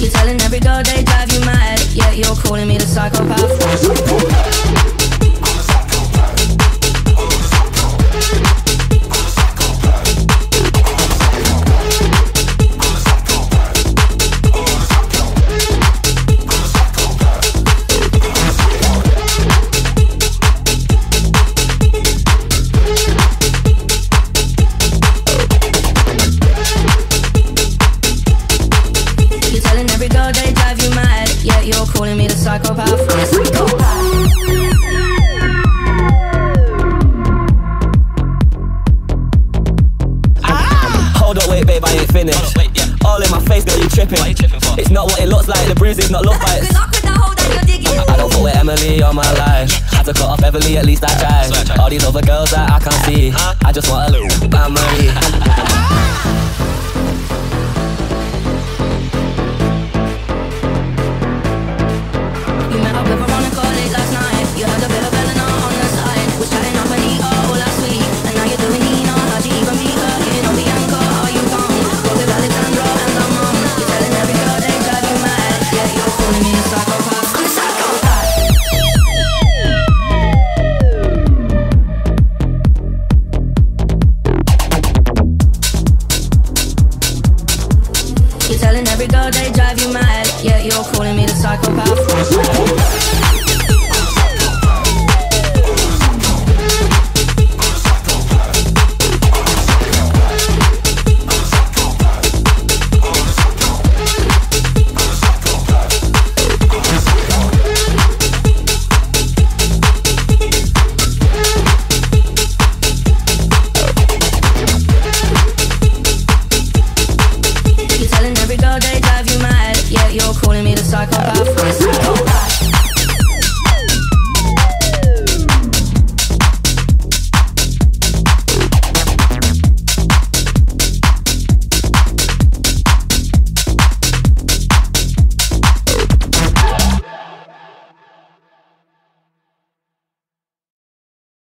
you're telling every girl they drive you mad. Yeah, you're calling me the psychopath. You're calling me the psychopath. I'm the psychopath. Hold up, wait, babe, I ain't finished. All in my face, girl, you tripping. It's not what it looks like. The bruises, not love bites. Good luck with that hole that you're digging. I don't fuck with Emily all my life. Had to cut off Beverly, at least I tried. All these other girls that I can't see. I just want a little Anne Marie. You're every girl they drive you mad. Yeah, you're calling me the psychopath. cosa.